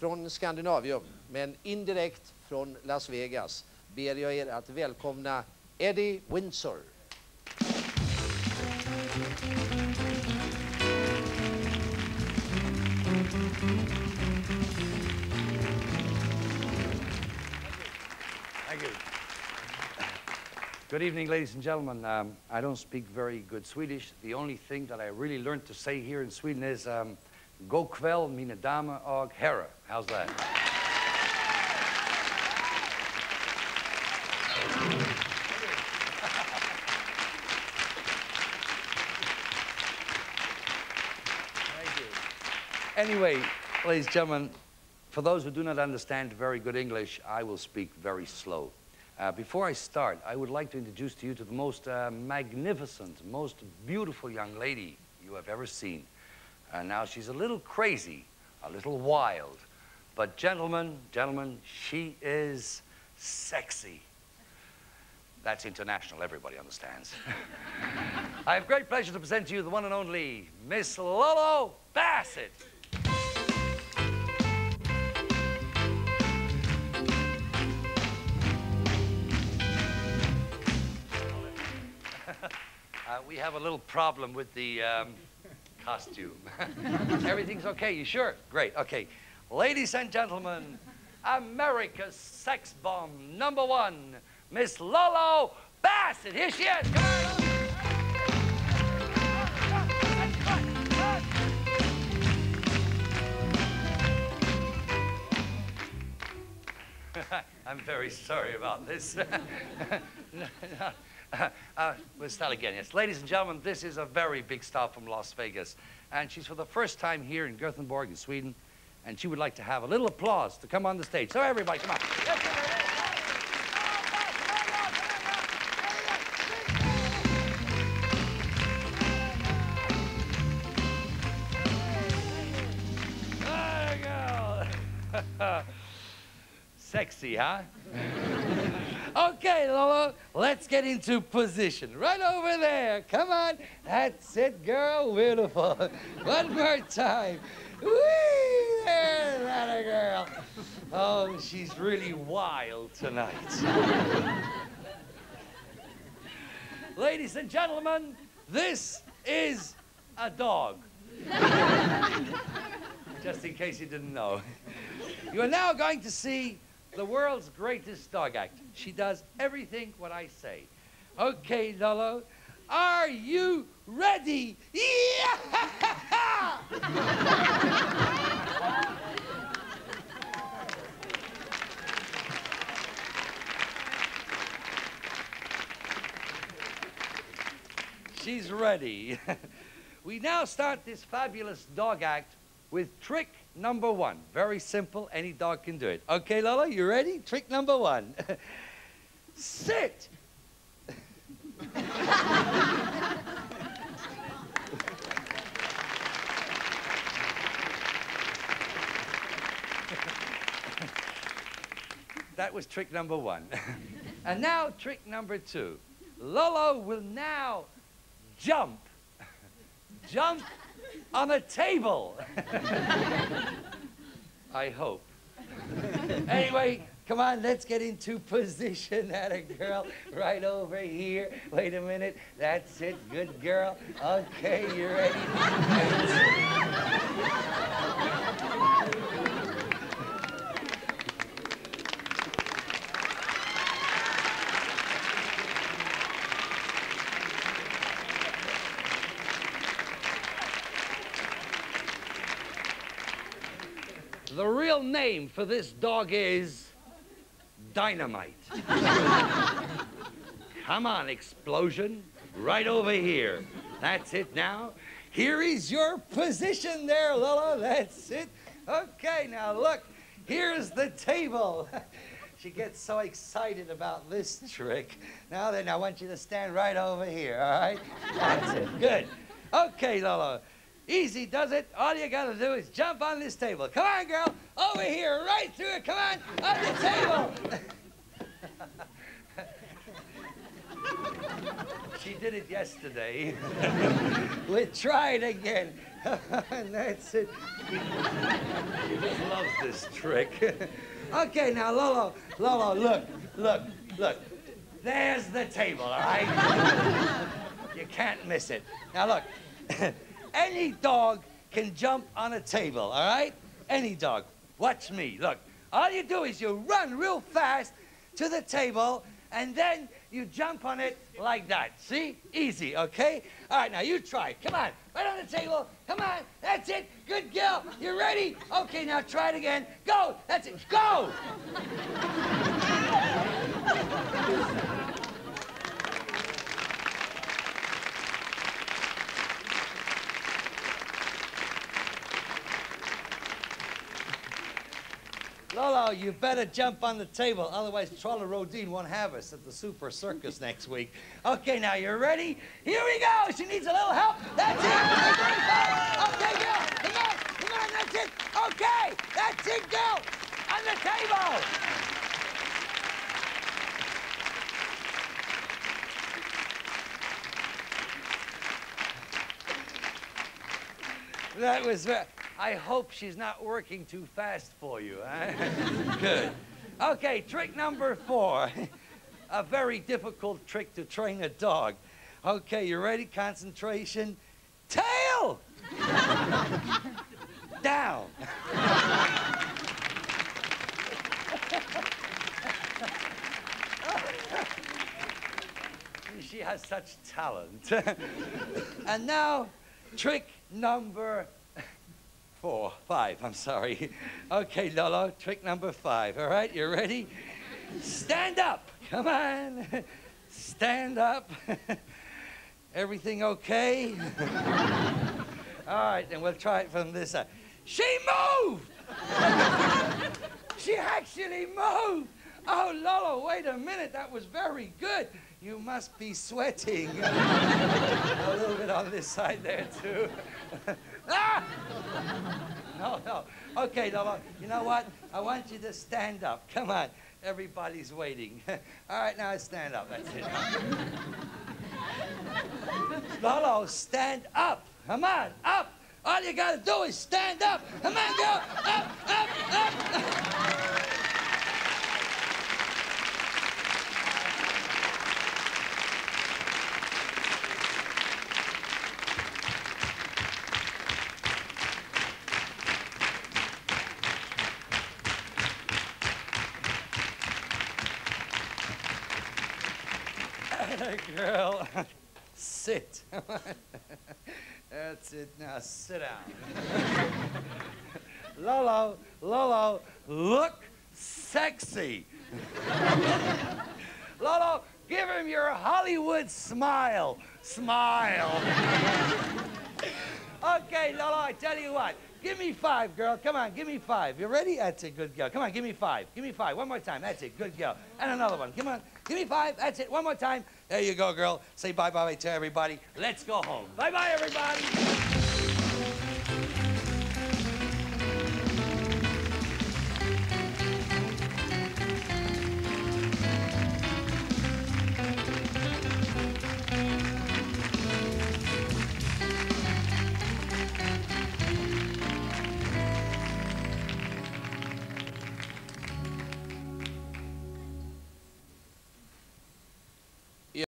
från Skandinavium, men indirekt från Las Vegas, ber jag er att välkomna Eddie Windsor. Thank you. Good evening, ladies and gentlemen. Um, I don't speak very good Swedish. The only thing that I really learned to say here in Sweden is um, God kväll, mina damer och herrar. How's that? Anyway, ladies and gentlemen, for those who do not understand very good English, I will speak very slow. Uh, before I start, I would like to introduce to you to the most uh, magnificent, most beautiful young lady you have ever seen. Uh, now, she's a little crazy, a little wild, but gentlemen, gentlemen, she is sexy. That's international, everybody understands. I have great pleasure to present to you the one and only Miss Lolo Bassett. Uh, we have a little problem with the um, costume. Everything's okay, you sure? Great, okay. Ladies and gentlemen, America's sex bomb number one, Miss Lolo Bassett. Here she is. Come on. I'm very sorry about this. uh, we'll start again. Yes, ladies and gentlemen, this is a very big star from Las Vegas, and she's for the first time here in Gothenburg, in Sweden, and she would like to have a little applause to come on the stage. So everybody, come on. There you go. Sexy, huh? okay, Lolo, let's get into position. Right over there. Come on. That's it, girl. Beautiful. One more time. Whee! There's that a girl. Oh, she's really wild tonight. Ladies and gentlemen, this is a dog. Just in case you didn't know. You are now going to see the world's greatest dog act. She does everything what I say. Okay, Lolo, are you ready? Yeah! She's ready. we now start this fabulous dog act with trick number one. Very simple, any dog can do it. Okay, Lola, you ready? Trick number one. Sit. that was trick number one. and now trick number two. Lolo will now jump. Jump on a table. I hope. anyway, come on, let's get into position. At a girl right over here. Wait a minute. That's it. Good girl. Okay, you ready? The real name for this dog is Dynamite. Come on, explosion. Right over here. That's it now. Here is your position there, Lola. That's it. Okay, now look. Here's the table. She gets so excited about this trick. Now then, I want you to stand right over here, all right? That's it. Good. Okay, Lola. Easy does it. All you gotta do is jump on this table. Come on, girl. Over here, right through it. Come on, on the table. she did it yesterday. try it again. and that's it. He just loves this trick. okay, now, Lolo, Lolo, look, look, look. There's the table, all right? you can't miss it. Now, look, any dog can jump on a table, all right? Any dog. Watch me, look. All you do is you run real fast to the table, and then you jump on it like that. See? Easy, okay? All right, now you try. Come on. Right on the table. Come on. That's it. Good girl. You ready? Okay, now try it again. Go. That's it. Go. You better jump on the table, otherwise Trolle Rhodin won't have us at the Super Circus next week. Okay, now you're ready? Here we go. She needs a little help. That's it. Okay, girl. Come on. Come on. That's it. Okay. That's it, girl. On the table. That was very... I hope she's not working too fast for you. Huh? Good. Okay, trick number four. a very difficult trick to train a dog. Okay, you ready? Concentration. Tail! Down. she has such talent. and now, trick number four, five, I'm sorry. Okay, Lolo, trick number five. All right, you ready? Stand up. Come on. Stand up. Everything okay? All right, then we'll try it from this side. She moved! she actually moved! Oh, Lolo, wait a minute. That was very good. You must be sweating. a little bit on this side there, too. ah! No, no. Okay, Lolo, uh, you know what? I want you to stand up. Come on. Everybody's waiting. All right, now stand up. That's it. Lolo, stand up. Come on, up. All you gotta do is stand up. Come on, Girl, sit. That's it. Now sit down. Lolo, Lolo, look sexy. Lolo, give him your Hollywood smile. Smile. okay, Lolo, I tell you what. Give me five, girl. Come on, give me five. You ready? That's a good girl. Come on, give me five. Give me five. One more time. That's it. Good girl. And another one. Come on. Give me five. That's it. One more time. There you go, girl. Say bye-bye to everybody. Let's go home. Bye-bye, everybody.